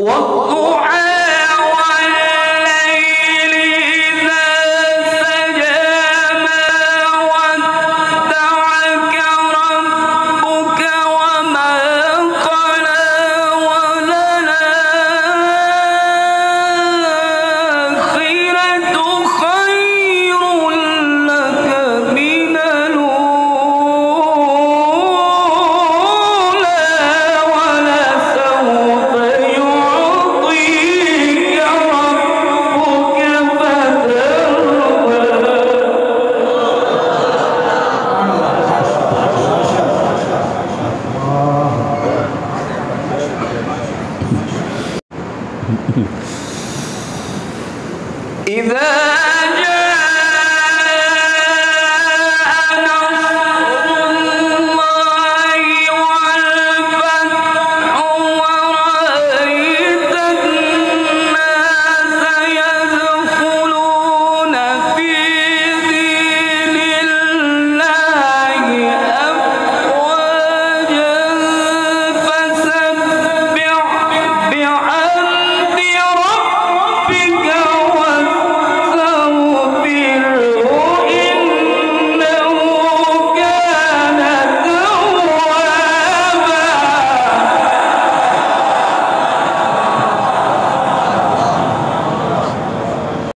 我，我，我。إذا